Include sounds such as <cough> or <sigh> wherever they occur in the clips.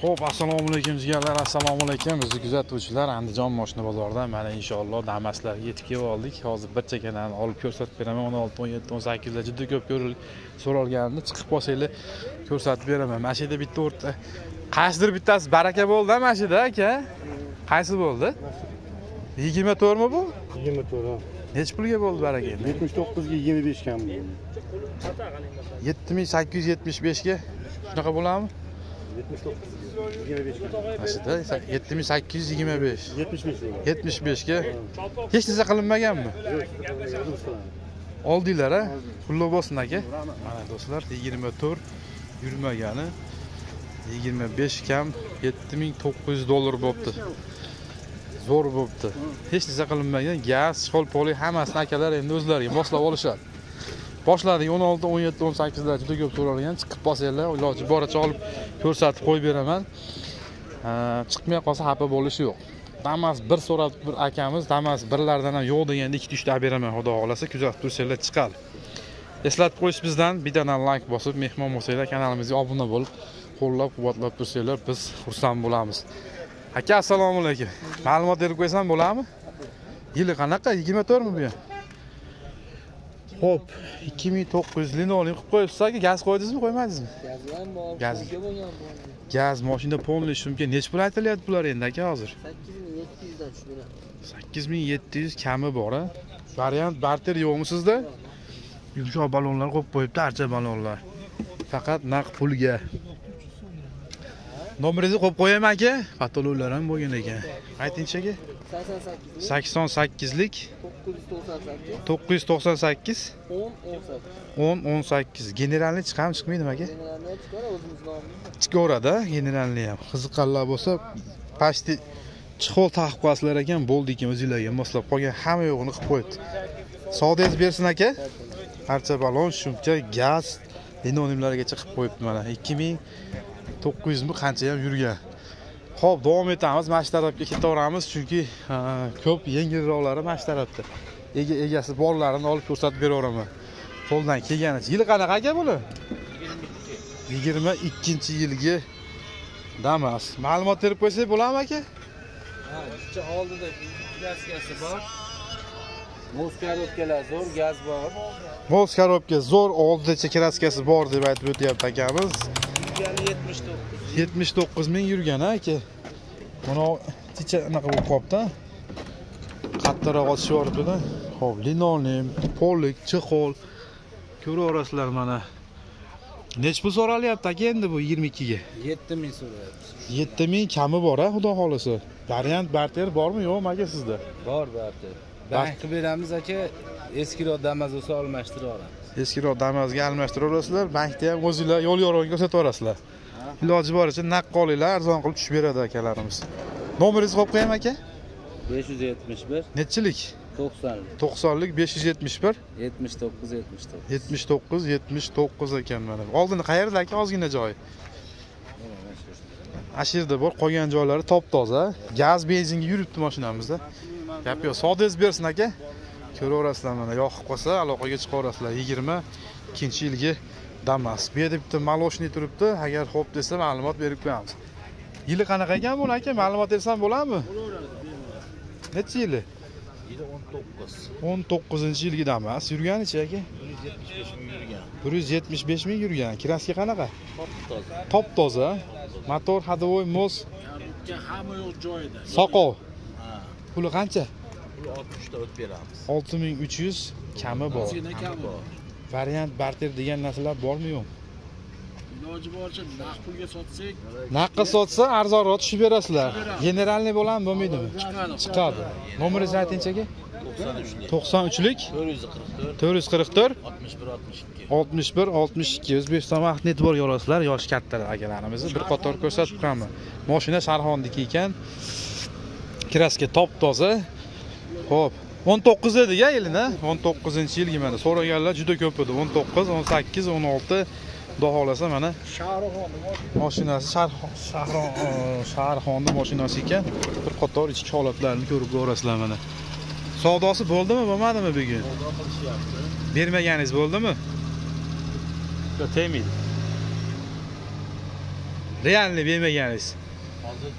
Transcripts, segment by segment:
Xo'p, assalomu alaykum jigarlar, assalomu alaykum. Bizni kuzatuvchilar Andijon moshina bozoridan mana inshaalloh Damaslarga yetib kelib oldik. Hozir bir chekanani olib ko'rsatib beraman. 16, 17, 18 da juda ko'p ko'rilib so'ralgandi. Chiqib qolsanglar ko'rsatib beraman. Mana shu yerda bitta o'rta qaysidir bittasi baraka bo'ldi mana shu yerda aka. Qaysi bo'ldi? 24 mi bu? 24 Necha pulga bo'ldi baraka endi? 79 ga 25 kam bo'ldi. 7875 ga shunaqa bo'ladimi? 79 25 kam. Mana shu 7825. 75 bo'ldi. 75 ga hech narsa qilinmaganmi? Oldinglar a? Pulli bo'lsin aka. Mana do'stlar 24 yurmagani 25 kam 7900 dollar bo'libdi. Zo'r bo'libdi. Hech narsa qilinmagan gaz, shol poli hammasini akalar endi o'zlariga moslab olishadi. Boshladik 16, 17, 18 da juda ko'p so'ralgan. Chiqib qolsanglar, iloji boricha olib ko'rsatib qo'yib beraman. Chiqmay qolsa xafa bo'lishi yo'q. Damas bir so'rab bir akamiz Damas birlardan ham yo'q deganda ikkita uchta olib beraman, xudo xolasa kuzatib tursanglar chiqadi. Eslatib qo'yish bizdan bittadan like bosib, mehmon bo'lsanglar kanalimizga obuna bo'lib, qo'llab-quvvatlab tursanglar biz xursand bo'lamiz. Aka assalomu alaykum. Ma'lumot berib qo'ysam bo'ladimi? Yili qanaqa? 24 mi bu? Ham? Xo'p, 2900 linoleum qilib qo'yibsiz aka, gaz qo'ydingizmi, qo'ymadingizmi? Gaz. bo'lgan bor. Gaz mashina polniy shumka necha pul aytilyapti bular endi aka hozir? 8700 dan tushdilar. 8700 kami bor a. Variant barter yo'qmi sizda? Yumshoq balonlar qo'yib qo'yibdi, archa balonlar. Faqat naqd pulga. Nomeringizni qo'yib qo'yaman aka. Patologlar ham bo'lgan ekan. Aytingchi aka. 88 88lik 998 998 10 18. 10 18. Generalni chiqami chiqmaydimi aka? Generalni chiqar o'zimiz nomimiz. Chiqaveradi generalni ham. Qiziqqanlar bo'lsa, pasti chixol taqib qo'yasizlar ekan, bo'ldi ekan o'zinglarga moslab qolgan hamma yo'g'ini qilib qo'yibdi. Savdoyingiz bersin aka. Archa balon, shumka, gaz, linoleumlargacha qilib qo'yibdi mana. 2900 mi qancha ham yurgan. Xo'p, davom etamiz. Mana shu tarafga ketaveramiz, chunki ko'p yengilroqlari mana shu tarafda. Ega egasi borlarini olib ko'rsatib beraveraman. Qo'ldan kelganicha. Yili qanaqa aka buni? 22 yilgi Damas. Ma'lumot berib qo'ysak bo'ladimi aka? Oldida kraskasi bor. Muz korobkalar zo'r, gaz bor. Moz korobka zo'r oldicha kraskasi bor deb aytib o'tyapti akamiz. Yurgani 79. 79 ming yurgan aka. Mana ticha anaqa bo'lib qolibdi. Qattiqroq otishib yuboribdi-da. Xo'p, linoleum, polik, chexol ko'raverasizlar mana. Nech pul so'ralyapti aka endi bu 22 ga? 7000 so'rayapti. 7000 kami bor a, xudo xolasa. Variant barter bormi yo'qmi aka sizda? Bor barter. Bank qilib beramiz aka. Eskiroq Damas bo'lsa almashtirib olamiz. Eskiroq Damazga almashtiraverasizlar, bankda ham o'zinglar yo'l yorug'ini ko'rsataverasizlar. Iloji boricha naqd olinglar, arzon qilib tushib beradi akalarimiz. Nomeringizni qo'yib qo'yam aka? 571 Nechilik? 90 90lik 571 79 79. 79 79 ekan mana. Oldini qayerda aka? Ozgina joyi. Ashirda bor, qolgan joylari top-toza. Gaz, benzinga yuribdi mashinamizda. Gap yo'q, sodingiz bersin aka. Ko'raverasizlar mana, yoqib qolsa aloqaga chiqaverasizlar. 22 yilgi Damas. Bu yerda bitta maloshniy turibdi. Agar xo'p desa ma'lumot berib qo'yamiz. Yili qanaqa ekan buni aka? Ma'lumot bersam bo'ladimi? Necha yili? Yili 19. 19 yilgi Damas. Yurganicha aka? 175 ming yurgan. 175 ming yurgan. Kraska qanaqa? Top toza. Top toza. Motor ходовой moz hamma yo'q joyida. soqov. Ha. Puli qancha? Pul 60 ta o'tib beramiz. 6300 kami bor. Ozgina kam bor. Variant barter degan narsalar bormi yo'q? iloji boricha naqd pulga sotsak Naqqa sotsa arzonroq tushib berasizlar. Generalniy bo'ladimi, bo'lmaydimi? chiqadi. Nomeringizni aytingchi aka? 93lik. 93lik 444 444 61 62. 61 62 O'zbekiston vaqtni e'tiborga olasizlar, yosh kattalar akalarimizni bir qator ko'rsatib qo'yaman. Mashina Sharxonniki ekan. Kraska top toza. Xo'p, 19 edi-ya yilini, 19-yilgi mana so'raganlar juda ko'p edi. 19, 18, 16 Xudo xolasa mana mashinasi Sharxon Shahron <laughs> Sharxonni mashinasi ekan. Bir qator ichki holatlarini ko'rib ko'rasizlar mana. Savdosi bo'ldimi, bo'lmadimi bugun? Bermaganingiz bo'ldimi? Yo'q, tegmaydi. realniy bermaganingiz hozir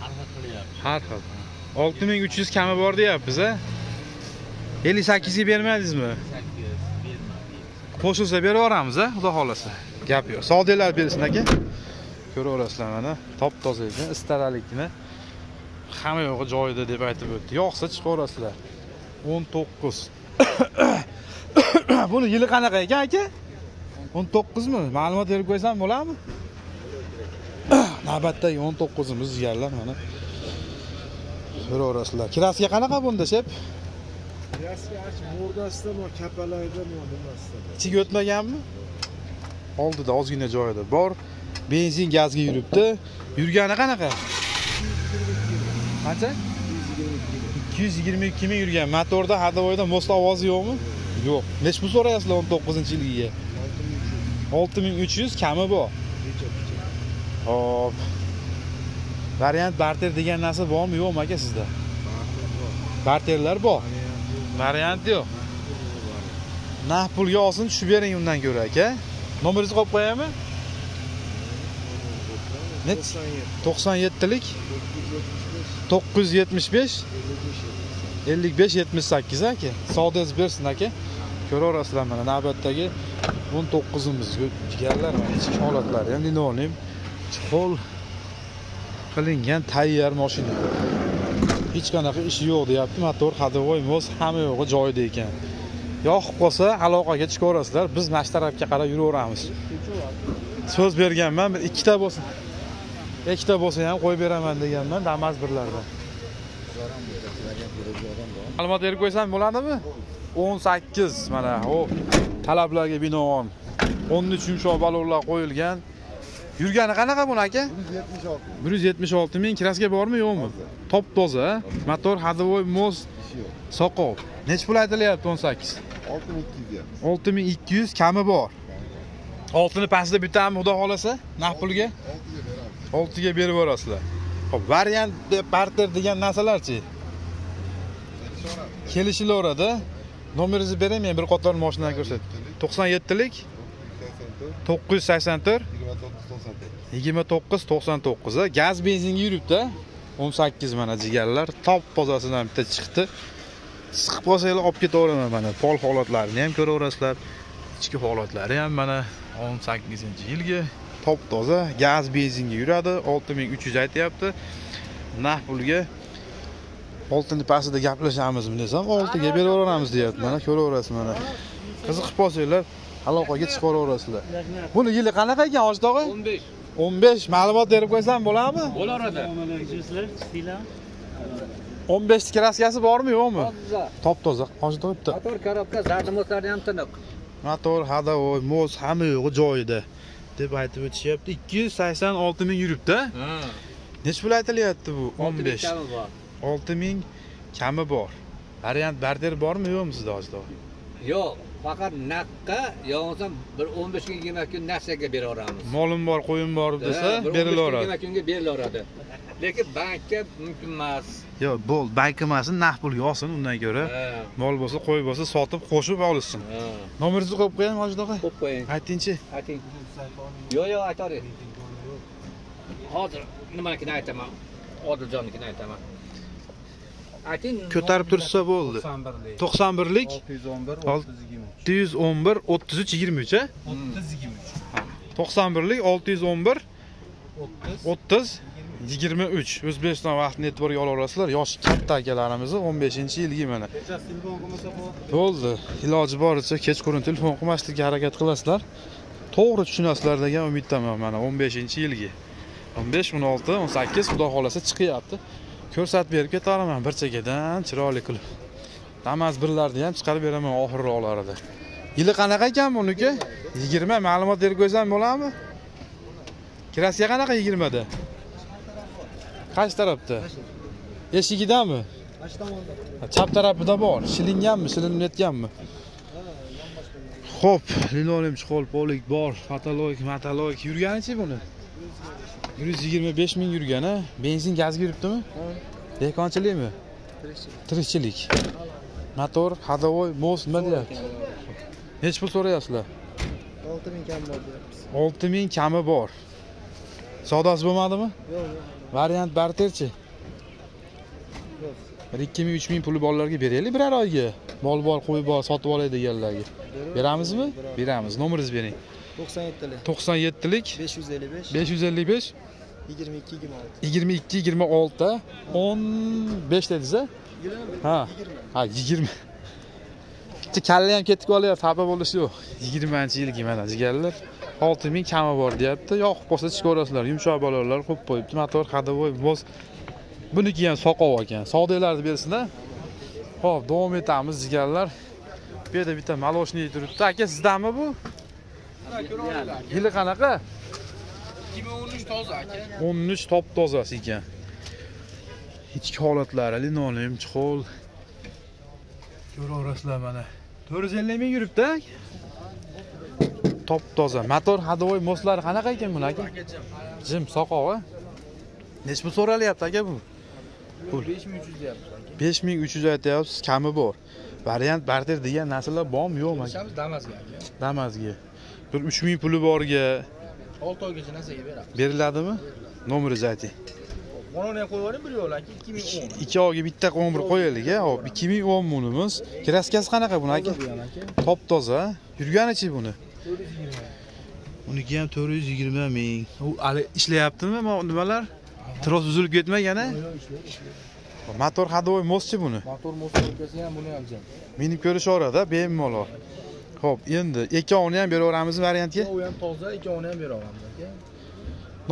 har xil qilyapti har xil olti ming uch yuz kami bor deyapmiz a ellik sakkizga bermadingizmi? qo'shilsa beraveramiz a? Xudo xohlasa. Gap yo'q. Savdolar bersin aka. Ko'raverasizlar mana top toza ekan istaralikni hamma yo'g'i joyida deb aytib o'tdi. Yoqsa chiqaverasizlar o'n to'qqiz. <coughs> Buni yili qanaqa ekan aka? o'n to'qqizmi? Ma'lumot berib qo'ysam bo'ladimi? <coughs> Navbatdagi o'n to'qqizimiz jigarlar mana ko'raverasizlar kirasiga qanaqa bunda shep? Murdasida mo kapalayda mo nimasida ichiga o'tmaganmi? Oldida ozgina joyida bor. Benzin gazga yuribdi. Yurgani qanaqa? Qancha? ikki yuz yigirma ikki ming yurgan. Motorda hadavoyda most ovozi yo'qmi? Yo'q. Nechi pul so'rayapsizlar o'n to'qqizinchi yilgiga olti ming uch yuz. Kami bor? Hop variant barter degan narsa bormi? Yo'qmi aka sizda? Barterlar bor. Variant yo'q. Naq pulga olsin tushib bering undan ko'ra aka. Nomeringizni qo'yib qo'yaymi? Net. To'qson yettilik to'qqiz yuz yetmish besh. ellik besh yetmish sakkiz aka. Savdongiz bersin aka. Ko'raverasizlar mana navbatdagi o'n to'qqizimiz jigarlar mana ichki holatlari ham linolim qo'l qilingan tayyor mashina hech qanaqa ishi yo'q deyapti. Motor ходовой moz hamma yo'g'i joyida ekan. Yoqib qolsa aloqaga chiqaverasizlar. Biz mana shu tarafga qarab yuraveramiz. So'z berganman bir ikkita bo'lsin. Ikkita bo'lsa ham qo'yib beraman deganman damas birlardan ma'lumot berib qo'ysam bo'ladimi? O'n sakkiz mana u talablarga binoan. O'n uch yumshoq balonlar qo'yilgan. Yurgani qanaqa buni aka? Bir yuz yetmish olti ming. Kraska bormi yo'qmi? Top toza motor ходовой moz soqov. Nechi pul aytilyapti o'n sakkiz? Olti ming ikki yuz kami bor. Oltini pastida bitami xudo xohlasa? Naqd pulga? Oltiga berib yuborasizlar hop variant deb barter degan narsalarchi? Kelishilaveradi. Nomeringizni bering men bir qator mashinalarni ko'rsatib to'qson yettilik to'qqiz yuz sakson to'rt. Yigirma to'qqiz to'qson to'qqiz gaz benzinga yuribdi o'n sakkiz mana jigarlar. Top pozasidan bitta chiqdi. Siqib qolsanglar olib ketaveraman mana. Pol holatlarini ham ko'raverasizlar. Ichki holatlari ham mana o'n sakkizinchi yilgi. Top toza gaz benzinga yuradi. olti ming uch yuz aytyapti. Naqd pulga oltini pastida gaplashamizmi desam oltiga beraveramiz deyapti. Mana ko'raverasiz mana. qiziqib qolsanglar aloqaga chiqaverasizlar buni yili qanaqa ekan hoji tog'a o'n besh. o'n besh. Ma'lumot berib qo'ysam bo'ladimi? Bo'laveradi o'n beshta kraskasi bormi yo'qmi? Top toza. Hoji tog'a bitta. Motor korobka zardimoslari ham tiniq. Motor ходовой moz hamma yo'g'i joyida. Deb aytib o'tishyapti. ikki yuz sakson olti ming yuribdi nechi pul aytilyapti bu? O'n besh. olti ming kami bor. Variant barter bormi yo'qmi sizda hoji tog'a yo'q faqat naqdqa yo bo'lmasam bir o'n besh kun yigirma kun nasiyaga beraveramiz. Molim bor qo'yim bor desa berilaveradi. yigirma kunga berilaveradi. Lekin bankka mumkin emas. Yo'q bo'ldi bank emasmi naqd pulga olsin undan ko'ra. Mol bo'lsa qo'y bo'lsa sotib qo'shib olishsin. Nomeringizni qo'yib qo'yaymi hoji tog'a qo'yib qo'ying. Aytingchi. Ayting. Yo'q yo'q aytavering hozir nimanikini aytaman? Odiljonnikini aytaman. Ayting ko'tarib tursa bo'ldi. To'qson birlik. Olti yuz o'n bir o'ttiz uch yigirma uch. A to'qson birlik olti yuz o'n bir o'ttiz. yigirma uch. O'zbekiston vaqtini e'tiborga olaverasizlar yoshi katta akalarimizni o'n beshinchi yilgi mana. Bo'ldi. Iloji boricha kechqurun telefon qilmaslikka harakat qilasizlar. To'g'ri tushunasizlar degan umiddaman mana o'n beshinchi yilgi. o'n besh o'n olti o'n sakkiz xudo xohlasa chiqyapti. Ko'rsatib berib ketaveraman bir chekkadan chiroyli qilib damas birlarni ham chiqarib beraman oxirroqlarida yili qanaqa ekan buniki? Yigirma ma'lumot berib qo'ysam bo'ladimi? Kraska qanaqa yigirmada? Qaysi tarafda? Eshigidami? Chap tarafida bor. Shilinganmi shilinayotganmi ho'p linoleum chiqol polik bor. Fotologik matologik yurganichi buni? Bir yuz yigirma besh ming yurgan a benzin gazga yuribdimi? Dehqonchilikmi? Tirikchilik motor ходовой moz nima deyapti nechi pul so'rayapsizlar. Olti ming kam bor deyapmiz. Olti ming kami bor. Savdosi bo'lmadimi? Yo'q, yo'q. variant barterchi. Yo'q. bir ikki ming uch ming puli bolalarga beraylik birar oyga. Mol bor qo'y bor sotib olay deganlarga. Beramizmi? Beramiz. Nomeringizni bering. 97 to'qson yettilik. 555 besh. yuz ellik besh. 22 26. yigirma ikki yigirma olti. O'n besh dedingiz 20 ha ha yigirma. Bitta kalla ham ketib qolyapti xafa bo'lish yo'q. Yigirmanchi yilgi mana jigarlar. Olti ming kami bor deyapti. Yoqib qolsa chiqib ko'rasizlar yumshoq bolalar qo'yib qo'yibdi motor ходовой moz buniki ham soqov ekan savdolarni bersin a ho'p davom etamiz jigarlar. Bu yerda bitta молочный turibdi. Aka sizdanmi bu? Yili qanaqa? Ikki ming o'n uch toza aka. O'n uch top tozasi ekan ichki holatlari linoleum chexol ko'raverasizlar mana. To'rt yuz ellik ming yuribdi top toza. Motor ходовой moslari qanaqa ekan buni aka? Jim soqov a? Nechi pul so'ralyapti aka bu? Pul. besh ming uch yuz deyapmiz aka besh ming uch yuz aytyapsiz kami bor. Variant barter degan narsalar bormi yo'qmi aka? Damazga bir uch ming puli borga. Olti oygacha narsaga beramiz. Beriladimi? Nomeringizni ayting qonun ham qo'yib yuboring bir ikki ming o'n ikki oyga bitta qo'ng'ir qo'yaylik a hop ikki ming o'n munimiz kraskasi qanaqa buni aka? Top toza. Yurganichi buni? To'rt yuz yigirma. Uniki ham to'rt yuz yigirma ming. U hali ishlayaptimi ma- nimalar? Tros uzilib ketmagan a motor ходовой mostchi buni? Motor o'tkazsa ham buni ham jam minib ko'rishaveradi bemalol. Ho'p endi ikkovini ham beraveramizmi variantga. U ham toza ikkovini ham beraveramiz aka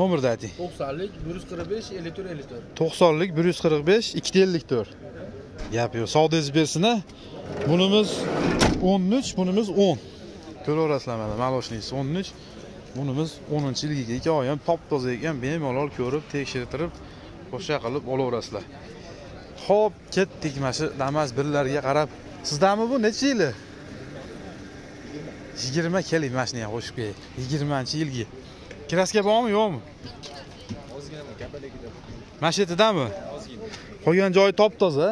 nomerni ayting to'qsonlik bir yuz qirq besh ellik to'rt ellik to'rt to'qsonlik bir yuz qirq besh ikkita ellik to'rt gap yo'q savdongizni bersin a bunimiz o'n uch bunimiz o'n ko'raverasizlar mana молочныйsi o'n uch bunimiz o'ninchi yilgiga ikki oy ham top toza ekan bemalol ko'rib tekshirtirib o'sha qilib olaverasizlar ho'p ketdik mana shu damas birlarga qarab sizdanmi bu necha yili yigirma keling mana shuni ham qo'shib qo'yay yigirmanchi yilgi kraska bormi yo'qmi? Mana shu yerdami qolgan joyi top toza.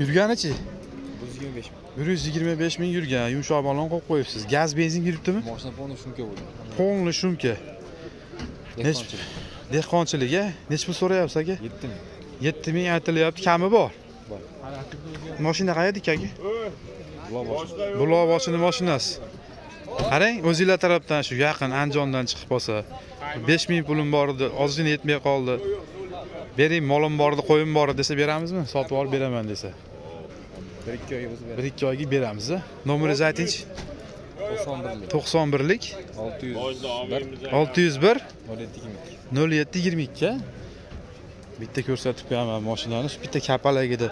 Yurganichi? Bir yuz yigirma besh ming yurgan. Yumshoq balon qo'yib qo'yibsiz. Gaz benzin yuribdimi? Moshina polniy shumka bo'ldi. Полный shumka dehqonchilik. A nechi pul so'rayapsiz aka? Yetti ming. Yetti ming aytilyapti. Kami bor? Moshina qayerda aka? Buloqboshini moshinasi qarang o'zinglar tarafdan shu yaqin andijondan chiqib qolsa besh ming pulim bor edi ozgina yetmay qoldi. Bering molim bor edi qo'yim bor edi desa beramizmi? Sotib olib beraman desa. Bir ikki oyga o'zi bir ikki oyga beramiz nomeringizni aytingchi. to'qson birlik to'qson birlik. Olti yuz bir. Olti yuz bir. Nol yetti yigirma ikki. Nol yetti yigirma ikki a? bitta ko'rsatib qo'yaman mashinani shu bitta kapalagida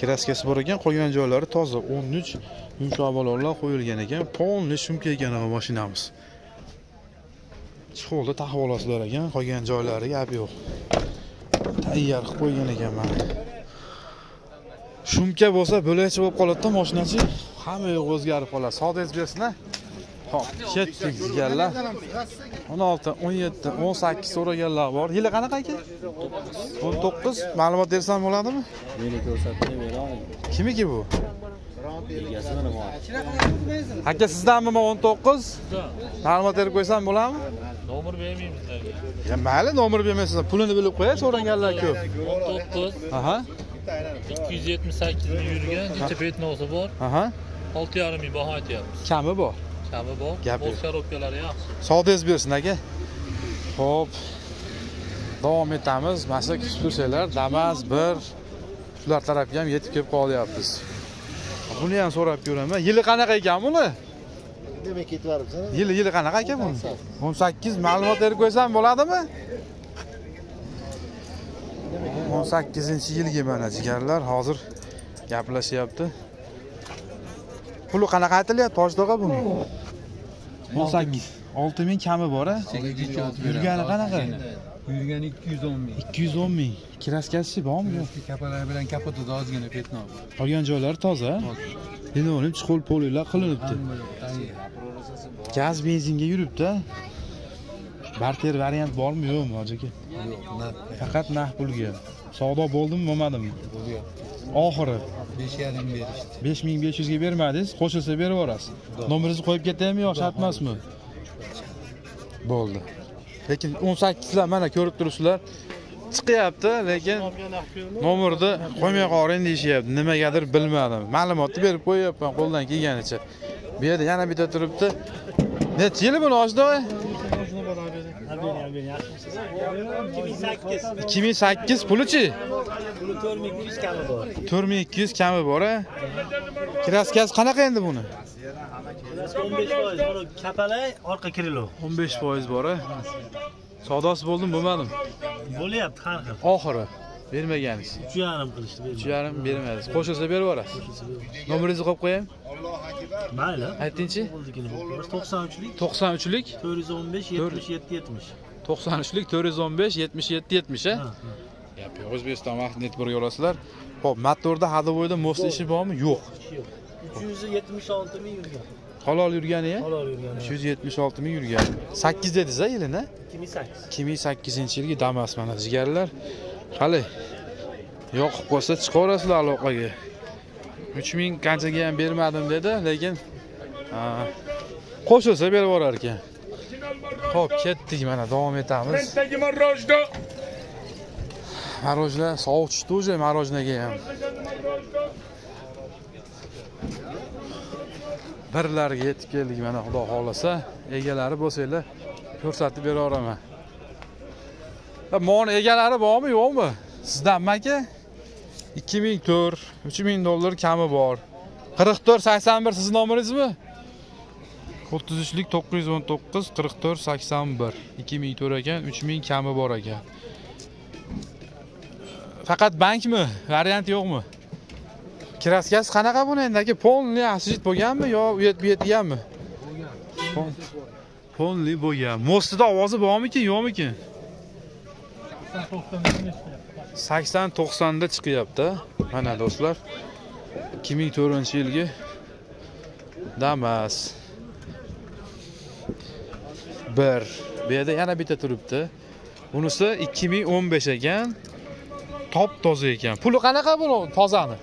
kraskasi bor ekan qolgan joylari toza. O'n uch yumshoq balonlar qo'yilgan ekan. Полный shumka ekan mashinamiz. Chexolda taqib olasizlar ekan qolgan joylari gap yo'q. Tayyor qilib qo'ygan ekan mana shumka bo'lsa bo'lakcha bo'lib qoladida mashinachi hamma yoq o'zgarib qoladi. Savdongizni bersin a ho'p ketdik jigarlar o'n olti o'n yetti o'n sakkiz so'raganlar bor. Yili qanaqa aka? o'n to'qqiz. Ma'lumot bersam bo'ladimi? Meni ko'rsatmay beraman kimniki bu? Egasi aka sizdanmi man o'n to'qqiz? Ma'lumot berib qo'ysam bo'ladimi? Nomer bermaymiz sizlarga? Ya mayli nomer bermaysizlar pulini bilib qo'yay so'raganlar ko'p. o'n to'qqiz. Aha. ikki yuz yetmish sakkiz ming yurgan necha petnosi bor? Aha. Olti yarim ming baho aytyapmiz. Kami bor kami bor. Gap yo'q. korobkalari yaxshi. Savdongizni bersin aka. Ho'p davom etamiz. Mana shu kurslar damas bir. Shular tarafga ham yetib kelib qolyapmiz. Buni ham so'rab ko'raman. Yili qanaqa ekan buni? Demak ketvaribsan. yili yili qanaqa ekan buni? O'n sakkiz ma'lumot berib qo'ysam bo'ladimi? O'n sakkizinchi yilgi mana jigarlar. Hozir gaplashyapti puli qanaqa aytilyapti? Tojdog'a buni. O'n sakkiz olti ming kami bor a yurgani qanaqa? Yurgani ikki yuz o'n ming. Ikki yuz o'n ming. Kraskasi bormi? Yo'q kapalari bilan kapotida ozgina petno bor. Qolgan joylari toza. Linoleum chuqur polilar qilinibdi. Gaz benzinga yuribdi. Barter variant bormi yo'qmi hoji aka faqat naqd pulga. Savdo bo'ldimi bo'lmadimi? Oxiri. Besh yarim berishdi. Besh ming besh yuzga bermadingiz qo'shilsa berib yuborasiz. Nomeringizni qo'yib ketaymi yo shart emasmi? Bo'ldi. Lekin 18 lar mana ko'rib turibsizlar. Chiqyapti lekin nomerni qo'ymay qoling deyishyapti. Nimagadir bilmadim. Ma'lumotni berib qo'yyapman qo'ldan kelganicha. Bu yerda yana bitta turibdi. Necha yili buni ochdi ikki ming sakkiz pulichi to'rt ming ikki yuz kami bor a kraskasi qanaqa endi buni? O'n besh foiz buni kapalak orqa krilo o'n besh foiz bor a savdosi bo'ldimi bo'lmadimi bo'lyapti har xil. Oxiri bermagansiz. Uch yarim qilishdi uch yarim bermaysiz qo'shilsa berib yuborasiz. Nomeringizni qo'yib mayli aytingchi o'zligini to'qson uchlik to'qson uchlik to'rt yuz o'n besh yetmish yetti yetmish to'qson uchlik to'rt yuz o'n besh yetmish yetti yetmish a o'zbekiston vaqt netburga olasizlar ho'p motorda hadovoyda most ishi bormi? Yo'q. Uch yuz yetmish olti ming yurgan. Halol yurgani ya halol yurgan uch yuz yetmish olti ming yurgan. Sakkiz dedingiz a yilini ikki ming sakkiz. Ikki ming sakkizinchi yilgi damas mana jigarlar. Qani yoqib qolsa chiqaverasizlar aloqaga uch ming qanchaga ham bermadim dedi lekin qo'shilsa berib yuborar ekan. Ho'p ketdik mana davom etamiz. Marojna sovuq tushdi уже marojnaga ham. Birlariga yetib keldik mana xudo xohlasa. Egalari bo'lsanglar ko'rsatib beraveraman moni egalari bormi yo'qmi? Sizdanmi aka ikki ming to'rt uch ming dollar kami bor. qirq to'rt sakson bir sizni nomeringizmi o'ttiz uchlik to'qqiz yuz o'n to'qqiz qirq to'rt sakson bir. ikki ming to'rt ekan uch ming kami bor ekan. Faqat bankmi? Variant yo'qmi? Kraskasi qanaqa buni endi? Aka полный освежить bo'lganmi yo u yerda bu yerdaganmi полный bo'lgan. Mostida ovozi bormikin yo'qmikin? Sakson to'qsonda chiqyapti. Mana do'stlar ikki ming to'rtinchi yilgi damas. Bir. Bu yerda yana bitta turibdi. Bunisi ikki ming o'n besh ekan. Top toza ekan. Puli qanaqa buni tozani?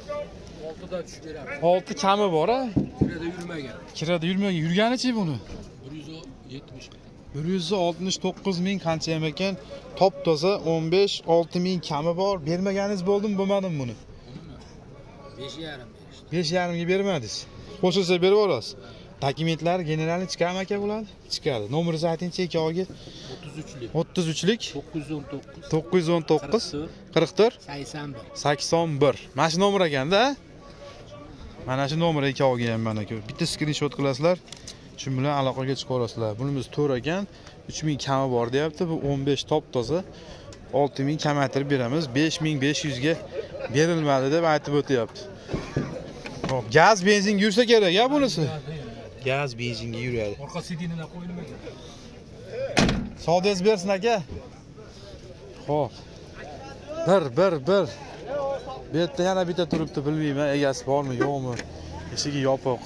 Oltida tushib beramiz. Olti kami bor a kirada yurmagan. Kirada yurmagan. Yurganichi buni? Bir yuz yetmish bir yuz oltmish to'qqiz ming qancha ham ekan? Top toza o'n besh olti ming kami bor. Bermaganingiz bo'ldimi bo'lmadimi buni. Besh yarim besh yarimga bermadingiz. Qo'shilsa berib yuborasiz. Dokumentlari generalniy chiqadimi aka bular? Chiqadi nomeringizni aytingchi ikkoviga o'ttiz uchlik. o'ttiz uchlik. to'qqiz yuz o'n to'qqiz. to'qqiz yuz o'n to'qqiz. qirq to'rt sakson bir. Sakson bir. Mana shu nomer ekanda mana shu nomer ikkoviga ham mana bitta skrinshot qilasizlar shu bilan aloqaga chiqaverasizlar bunimiz to'rt ekan uch ming kami bor deyapti. Bu o'n besh top toza. Olti ming kamaytirib beramiz. Besh ming besh yuzga berilmadi deb aytib o'tyapti. Hop, gaz benzinga yursa kerak ya bunisi? Gaz benzinga yuradi. Orqa sidinidan qo'yilmagan. Savdongiz bersin aka. Ho'p bir bir bir. Bu yerda yana bitta turibdi bilmayman egasi bormi yo'qmi. Eshigi yopiq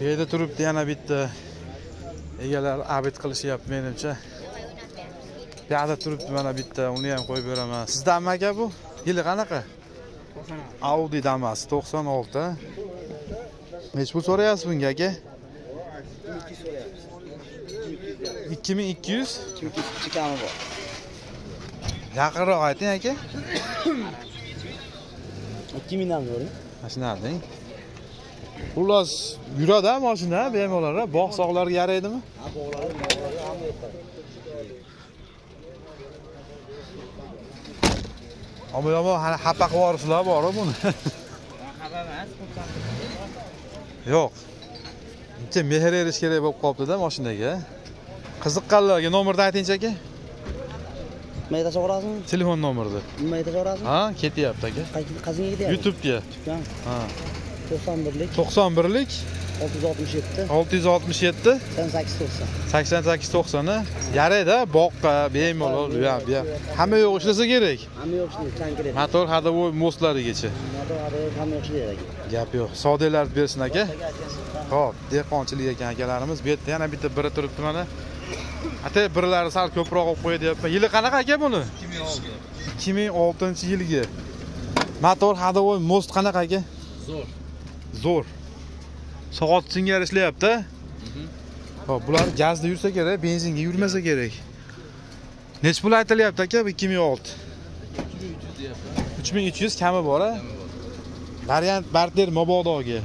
bu yerda turibdi yana bitta egalar abid qilishyapti menimcha. Bu yoqda turibdi mana bitta uni ham qo'yib beraman. Sizdanmi aka bu? Yili qanaqa? Audi damas to'qson olti. Nechi pul so'rayapsiz bunga aka? Ikki ming ikki yuz? Chikami bor. yaqinroq ayting aka. <coughs> 2000 dan bor. mashina deng xullas yuradi mashina bemalol bog' sog'larga yaraydimi? Ha, yetadi. ammo yomon hali xafa qilib yuboribsizlar boru buni. <laughs> Yo'q. Uncha mehr berish kerak bo'lib qolibdida mashinaga qiziqqanlarga nomerni aytingchi aka. Nima ayta so'rasizmi? telefon nomerni. Nima ayta so'rasizmi? ha ketyapti aka. Qazinga ketyapti. youtube'ga. Ha 91lik 91lik 667 667 8890. 88 90 yaraydi boqqa bemalol bu yoq bu yoq hamma yoq ishlasa kerak. Hamma yo'q ishlaydi, konkret. motor hadovoy mostlarigacha. Motor hali hamma yo'q ishlaydi. gap yo'q. Savdolarni bersin aka. Ho'p dehqonchilik ekan akalarimiz. Bu yerda yana bitta biri turibdi mana. Ata birlari sal ko'proq olib qo'y deyapman yili qanaqa aka buni? Ikki ming oltinchi yilgi. Motor hadovoy most qanaqa aka? Zo'r zo'r. Soat singari ishlayapti. Ho'p bular gazda yursa kerak benzinga yurmasa kerak. Nechi pul aytilyapti aka? Bu ikki ming olti. Uch ming uch yuz kami bor a variant barter mabodoga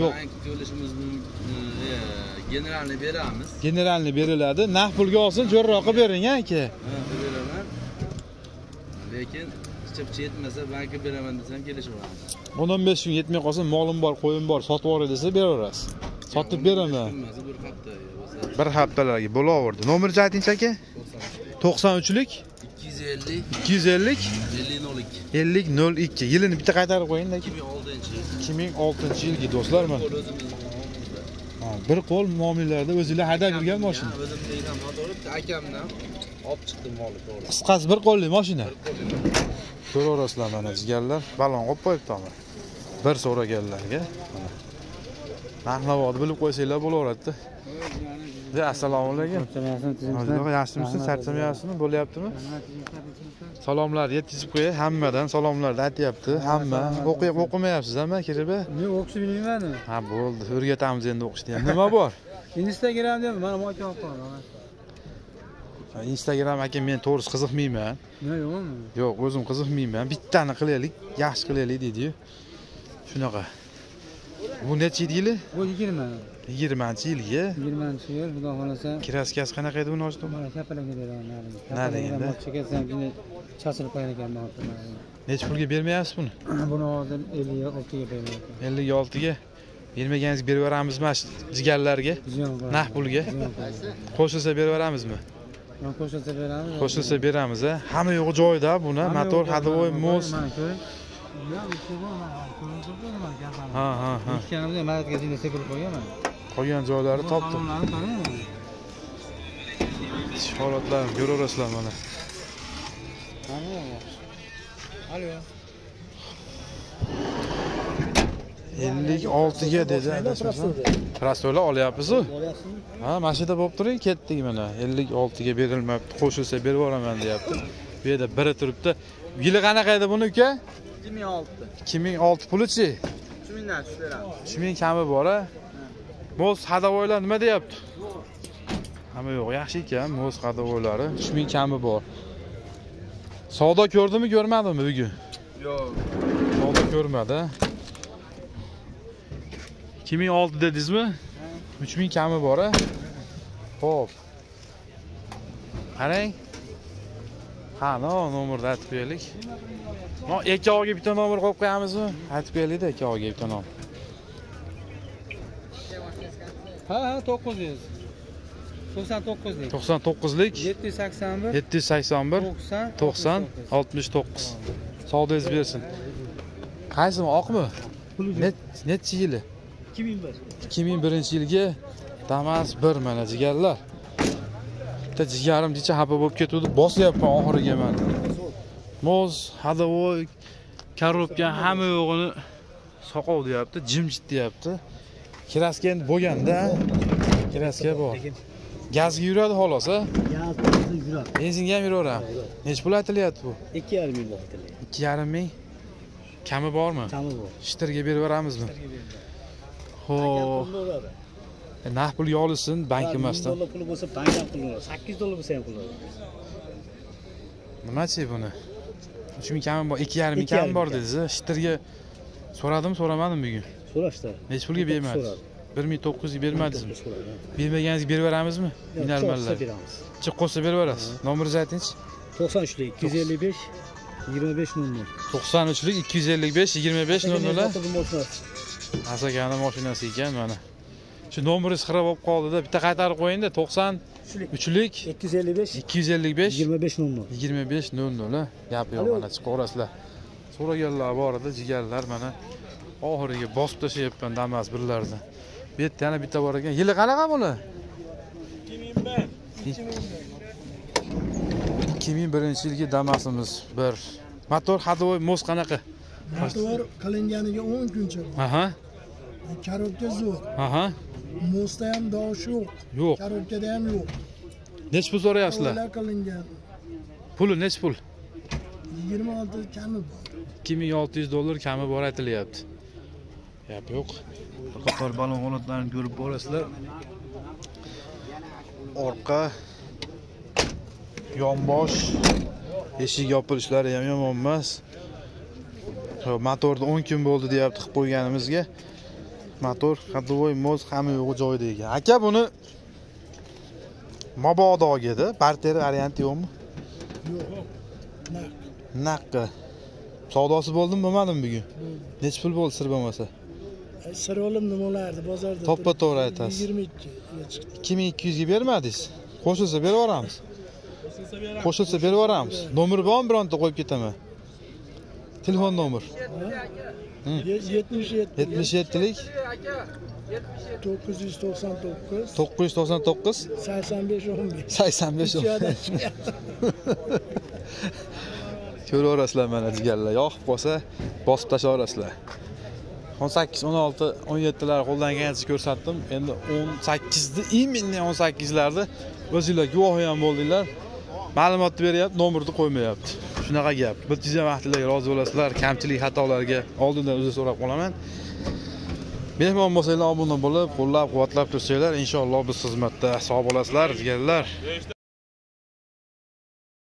yo'q. E, generalni beramiz. Generalni beriladi. Naqd pulga olsin jo'rroqqa bering a aka? Beraman. Lekin chipchi yetmasa bankka beraman desam kelishaveramiz o'n o'n besh kun yetmay qolsa molim bor qo'yim bor sotib yuboray desa beraverasiz. Sotib beraman. Bir hafta bir haftalarga bo'laverdi. Nomerni aytingchi aka to'qson uchlik? ikki yuz ellik. ikki yuz ellik? ellik nol ikki ellik nol ikki. Yilini bitta qaytarib qo'ying ikki ming oltinchi ikki ming oltinchi yilgi do'stlar mana bir qo'l muomalalarda o'zinglar haydab yurgan mashina o'zimnikdan motor akamdan olib chiqdim moli to'g'ri. Qisqasi bir qo'lli mashina ko'raverasizlar mana jigarlar. Balon qo'yib qo'yibdi mana bir so'raganlarga mana. Narx navoni bilib qo'ysanglar bo'laveradida. Assalomu alaykum. Yaxshimisiz? Charchamayapsizmi bo'lyaptimi? Salomlar yetkazib qo'yay. Hammadan salomlarni aytyapti. Hamma. o'qimayapsiz hamma kirib Men o'qishni bilmayman. ha bo'ldi. O'rgatamiz endi o'qishni ham nima bor? <laughs> Instagramda mana olib qo'yaman. Instagram aka men to'g'risi qiziqmayman. Yo'qmi? yo'q o'zim qiziqmayman. Bittani qilaylik yaxshi qilaylik deydiyu shunaqa. Bu necha yili? Bu 20. yigirmanchi yilgi. 20 yil xudo xolasa kraskasi qanaqa edi uni ochdim? Mana. Naligida? Chekasam shuni chachilib qo'yar ekan ma'lum. necha pulga bermayapsiz buni? <clears throat> Buni hozir 56 ga beraman. ellik oltiga? Bermaganingizga berib yuboramizmi jigarlarga naq pulga? Qo'shilsa berib yuboramizmi qo'shilsa beramiz. qo'shilsa beramiz a hamma yo'g'i joyida buni. Motor turibdi mana ha ha ha. Ikkanimda maratga jinda sepilib qo'yganman. qolgan joylari topdim. holatlarni ko'raverasizlar mana. Alo. Ellik oltiga dedi adashmasam prostoylar olyapmizu ha mana shu yerda bo'lib turing ketdik mana. Ellik oltiga berilmabdi qo'shilsa berib yuboraman deyapti. Bu yerda biri turibdi. Yili qanaqa edi buni uka? 2006. ikki ming olti pulichi 3000 dan tushib beramiz. uch ming kami bor a moz hadavoylar nima deyapti? Hamma yo'q yaxshi ekan moz hadavoylari uch ming kami bor. Savdo ko'rdimi ko'rmadimi bugun? Yo'q. Savdo ko'rmadi. Ikki ming olti dedingizmi uch ming kami bor a? Ho'p qarang. Ha no nomerni aytib qo'yaylik No, ikkoviga bitta nomer qo'yib qo'yamizmi? Aytib qo'yaylikda ikkoviga bitta nomer Ha, ha, 900. 99 lik. to'qson to'qqizlik. 781 yetti yuz sakson bir. 90 to'qson oltmish to'qqiz. Savdoyingiz bersin. Qaysimi oqmi Net- nechi yili 2001. ikki ming birinchi yilgi damas bir mana jigarlar. Bitta jigarim necha xafa bo'lib ketuvdi. Bosyapman oxiriga mana moz hadovoy korobka hamma yo'g'ini soqov deyapti jimjit deyapti. Kraska endi bo'lganda kraska bor. Gazga yuradi xolos a? Yuradi. benzinga ham yuraveradi. Nechi pul aytilyapti bu? 2,5 ming vaqtli. ikki yarim ming? Kami bormi? Kami bor. shitirga berib yuboramizmi ho'p naqd pulga olishsin bank emasdan dollar puli bo'lsa bank ham pul. 8 dollar bo'lsa ham pul nimachi buni? Uch ming kami bor ikki yarim ming kami bor dedingiz shitirga so'radimi so'ramadimi bugun. So'rashdi. nechi pulga bermadi So'radi. bir ming to'qqiz yuzga bermadingizmi So'radi. bermaganingizga berib yuboramizmi? Cho'qsa beramiz. chiqib qolsa berib yuborasiz. Nomeringizni aytingchi 93 lik 255 25 00. to'qson. uchlik ikki yuz ellik besh yigirma besh nol nol nol. Asakani mashinasi ekan mana. Shu nomeringiz xira bo'lib qoldida. Bitta qaytarib qo'yingda to'qson uchlik. 255 ikki yuz ellik besh. 25 00. yigirma besh nol nol gap yo'q mana chiqaverasizlar so'raganlar bor edi jigarlar mana oxiriga bosib tashlayapman damas birlarni bu yerda yana bitta bor ekan. Yili qanaqa buni? Ikki ming birinchi yilgi damasimiz bir. Motor hadovoy moz qanaqa motor qilinganiga 10 kuncha aha. Korobka zo'r aha. Mosda ham dosh yo'q yo'q korobkada ham yo'q nechi pul so'rayapsizlar Havola qilingan puli nechi pul? 26 kami bor ikki ming olti yuz dollar kami bor aytilyapti gap yo'q bir qator balon holatlarini ko'rib borasizlar orqa yonbosh eshik yopilishlari ham yomon emas Hop, motorni 10 kun bo'ldi deyapti qilib qo'yganimizga. Motor ходовой moz hamma yo'g'i joyida ekan. Aka buni mabodogida barteri varianti yo'qmi? Yo'q. Naq. naqqa. Savdosi bo'ldimi bo'lmadimi bugun? Nechi pul bo'ldi sir bo'lmasa? Ay, Sirolim nimalardi bozorda? To'ppa to'g'ri aytasiz. 22 ga chiqdi. 2200 ga bermadingiz? Qo'shilsa berib yuboramiz. Qo'shilsa berib yuboramiz. nomer bormi bironta qo'yib ketaman telefon nomer Ye- 77 77lik 999 999 85 15. 85 Ziyoda chiqyapti. ko'raverasizlar mana jigarlar yoqib qolsa bosib tashlayverasizlar 18 16 17lar qo'ldan kelgancha ko'rsatdim endi 18ni именно 18larni o'zinglar guvohi ham bo'ldinglar ma'lumotni beryapti nomerni qo'ymayapti shunaqa gap. Birinchi ham rozi bo'lasizlar kamchilik xatolarga oldindan uzr so'rab qolaman. Mehmon bo'lsanglar obuna bo'lib qo'llab quvvatlab tursanglar inshaalloh biz xizmatda sog' bo'lasizlar jigarlar